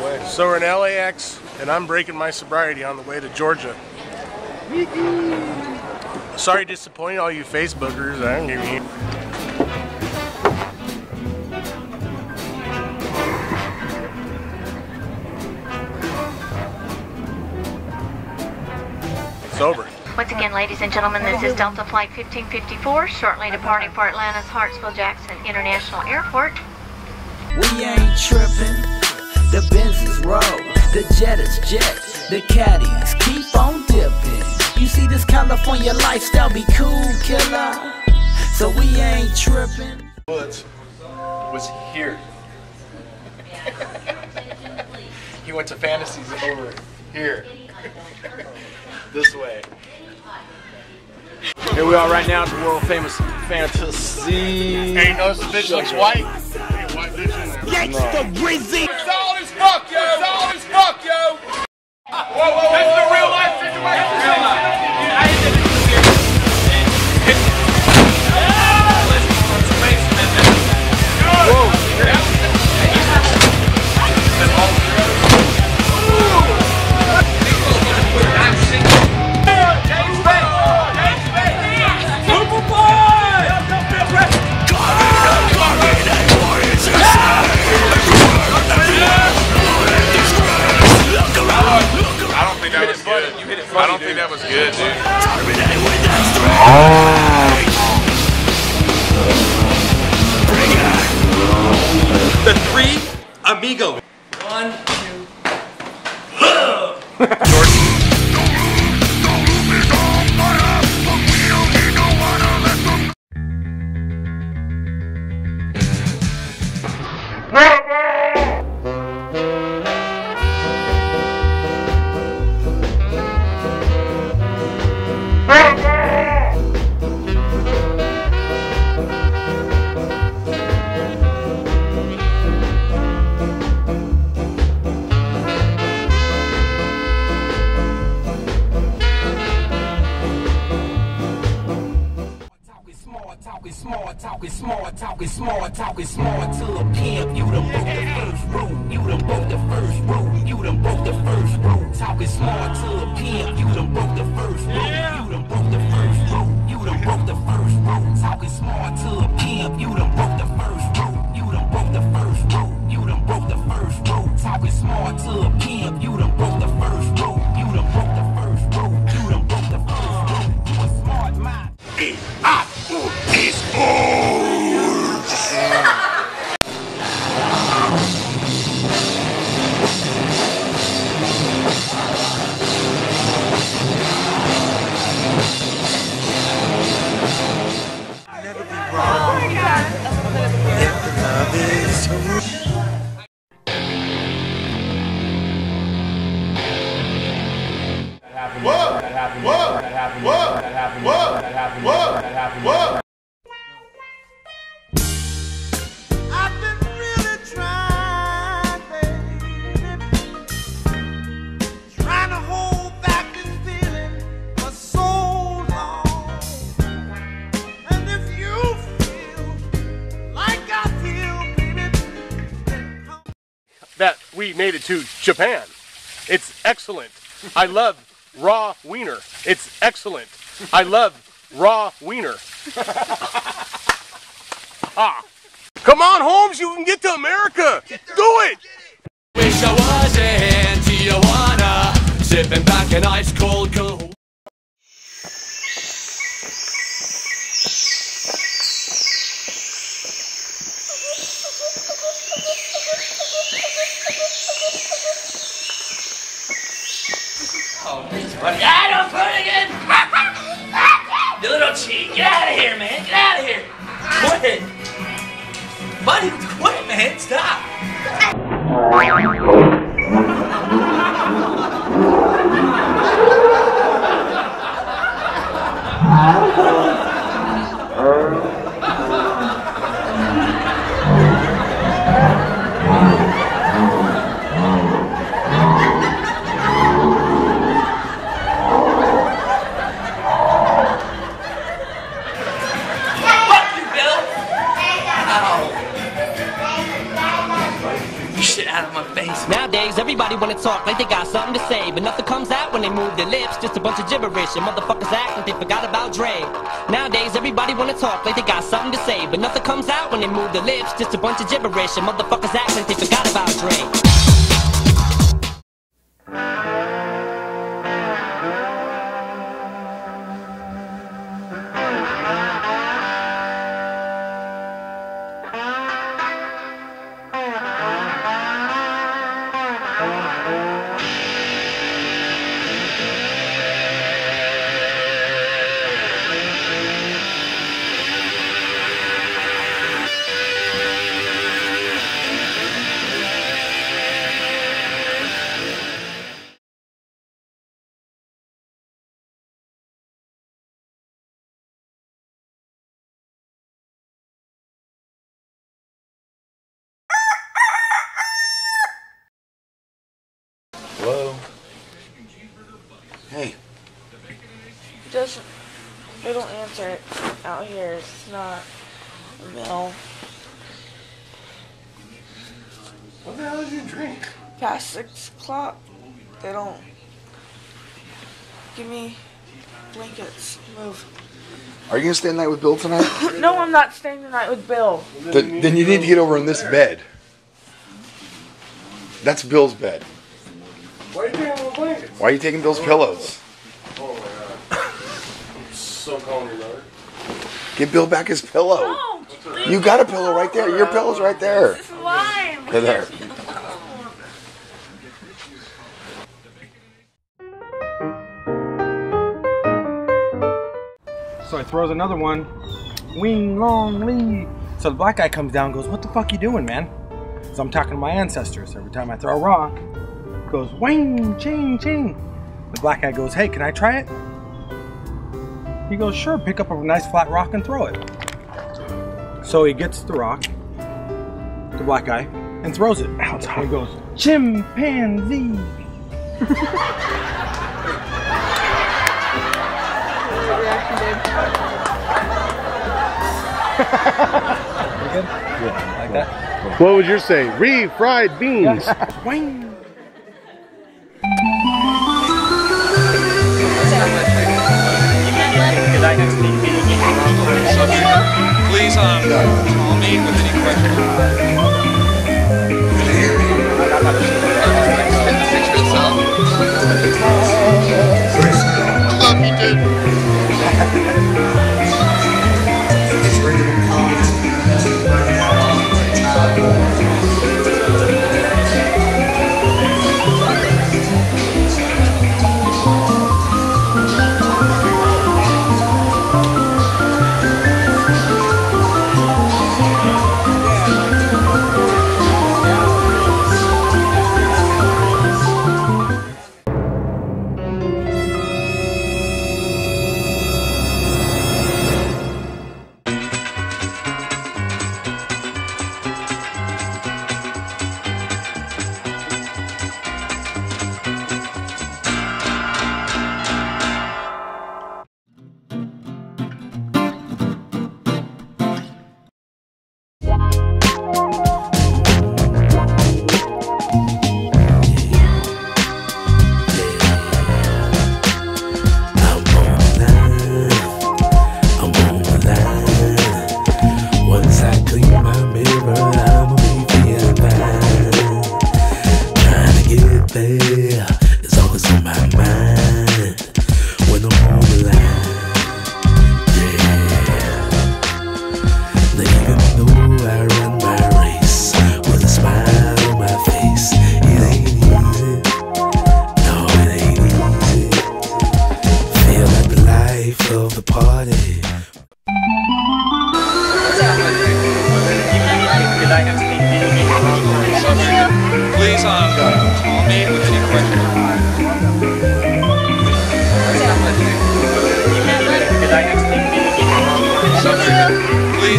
away. So we're in LAX, and I'm breaking my sobriety on the way to Georgia. Sorry to disappoint all you Facebookers. I don't give you. It's over. Once again, ladies and gentlemen, this is Delta Flight 1554, shortly departing for Atlanta's Hartsfield-Jackson International Airport. We ain't tripping. The Benz is roll, the jet is jet, the caddies keep on dipping. You see this California lifestyle be cool, killer. So we ain't tripping. Woods was here. he went to fantasies over here. this way. Here we are right now at the world famous fantasy. Hey, you notice the bitch looks white? Hey, white bitch in there. Gangsta Solid as fuck, yo! Solid as fuck, yo! Whoa, whoa, whoa! This is a real life situation. Real life. Was good, dude. The three amigos. One, Talking talking small, talking small to we made it to Japan. It's excellent. I love raw wiener. It's excellent. I love raw wiener. ah. Come on, Holmes, you can get to America. Do it. Wish I was in Tijuana, sipping back an ice cold cold. Buddy, quit, man. Stop. Gibberish, and motherfuckers act like they forgot about Dre. Nowadays, everybody wanna talk like they got something to say, but nothing comes out when they move their lips. Just a bunch of gibberish, and motherfuckers act like they forgot about Dre. Hey. doesn't they don't answer it out here. It's not a mill. What the hell did you drink? Past six o'clock. They don't give me blankets. Move. Are you gonna stay the night with Bill tonight? no, I'm not staying the night with Bill. then, then you need to get over in this bed. That's Bill's bed. Why are you taking my blankets? Why are you taking Bill's pillows? Oh my god. so calling your mother. Give Bill back his pillow. You got a pillow right there. Your pillow's right there. This is mine. Right there. So he throws another one. Wing long lee. So the black guy comes down and goes, What the fuck you doing, man? So I'm talking to my ancestors. Every time I throw a rock, it goes wing, ching, ching. The black guy goes, Hey, can I try it? He goes, Sure, pick up a nice flat rock and throw it. So he gets the rock, the black guy, and throws it. And he goes, Chimpanzee. Yeah, like that? What would you say? Refried beans. Wing. Please um, call me with any questions.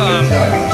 Um,